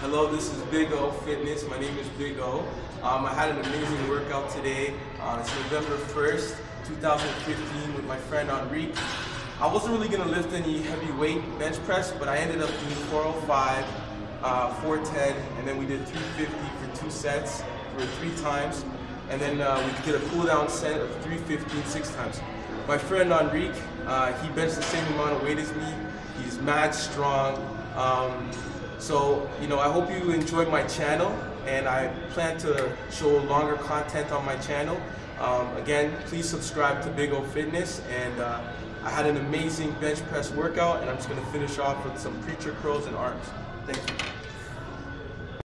Hello, this is Big O Fitness. My name is Big O. Um, I had an amazing workout today. Uh, it's November 1st, 2015 with my friend Enrique. I wasn't really going to lift any heavy weight bench press, but I ended up doing 405, uh, 410, and then we did 350 for two sets for three times. And then uh, we did a cool down set of 315 six times. My friend Enrique, uh, he benched the same amount of weight as me. He's mad strong. Um, so, you know, I hope you enjoyed my channel and I plan to show longer content on my channel. Um, again, please subscribe to Big O Fitness and uh, I had an amazing bench press workout and I'm just going to finish off with some preacher curls and arms. Thank you.